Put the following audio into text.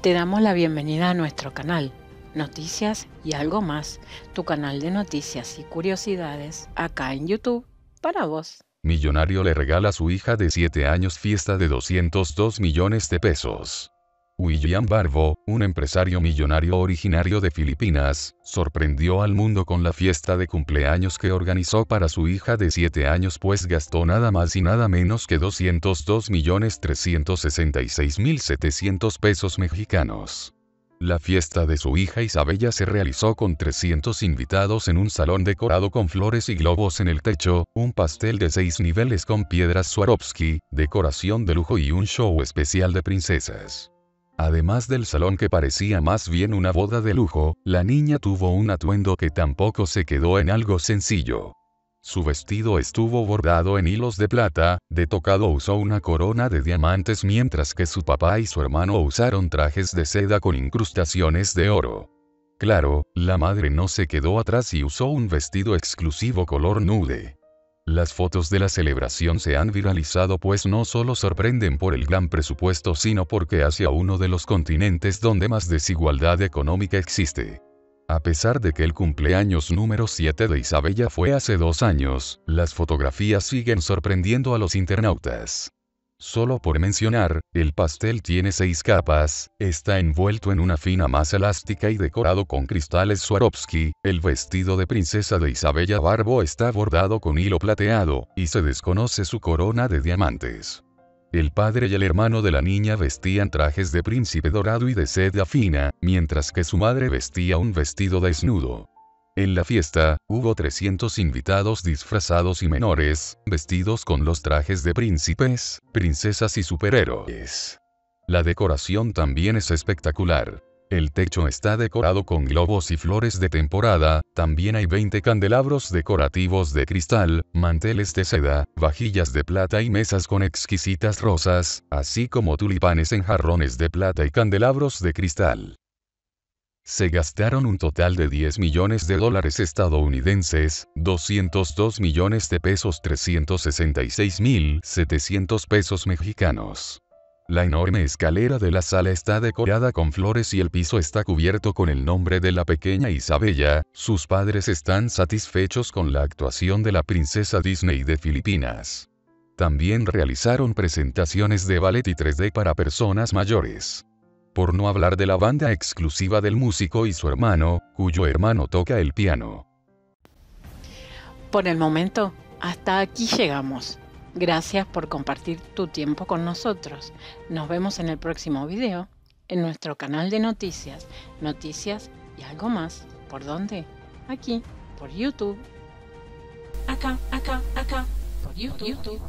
Te damos la bienvenida a nuestro canal, Noticias y algo más, tu canal de noticias y curiosidades acá en YouTube para vos. Millonario le regala a su hija de 7 años fiesta de 202 millones de pesos. William Barbo, un empresario millonario originario de Filipinas, sorprendió al mundo con la fiesta de cumpleaños que organizó para su hija de 7 años pues gastó nada más y nada menos que 202.366.700 pesos mexicanos. La fiesta de su hija Isabella se realizó con 300 invitados en un salón decorado con flores y globos en el techo, un pastel de seis niveles con piedras Swarovski, decoración de lujo y un show especial de princesas. Además del salón que parecía más bien una boda de lujo, la niña tuvo un atuendo que tampoco se quedó en algo sencillo. Su vestido estuvo bordado en hilos de plata, de tocado usó una corona de diamantes mientras que su papá y su hermano usaron trajes de seda con incrustaciones de oro. Claro, la madre no se quedó atrás y usó un vestido exclusivo color nude. Las fotos de la celebración se han viralizado pues no solo sorprenden por el gran presupuesto sino porque hacia uno de los continentes donde más desigualdad económica existe. A pesar de que el cumpleaños número 7 de Isabella fue hace dos años, las fotografías siguen sorprendiendo a los internautas. Solo por mencionar, el pastel tiene seis capas, está envuelto en una fina masa elástica y decorado con cristales Swarovski, el vestido de princesa de Isabella Barbo está bordado con hilo plateado, y se desconoce su corona de diamantes. El padre y el hermano de la niña vestían trajes de príncipe dorado y de seda fina, mientras que su madre vestía un vestido desnudo. En la fiesta, hubo 300 invitados disfrazados y menores, vestidos con los trajes de príncipes, princesas y superhéroes. La decoración también es espectacular. El techo está decorado con globos y flores de temporada, también hay 20 candelabros decorativos de cristal, manteles de seda, vajillas de plata y mesas con exquisitas rosas, así como tulipanes en jarrones de plata y candelabros de cristal. Se gastaron un total de 10 millones de dólares estadounidenses, 202 millones de pesos 366 mil 700 pesos mexicanos. La enorme escalera de la sala está decorada con flores y el piso está cubierto con el nombre de la pequeña Isabella, sus padres están satisfechos con la actuación de la princesa Disney de Filipinas. También realizaron presentaciones de ballet y 3D para personas mayores por no hablar de la banda exclusiva del músico y su hermano, cuyo hermano toca el piano. Por el momento, hasta aquí llegamos. Gracias por compartir tu tiempo con nosotros. Nos vemos en el próximo video, en nuestro canal de noticias, noticias y algo más. ¿Por dónde? Aquí, por YouTube. Acá, acá, acá, por YouTube.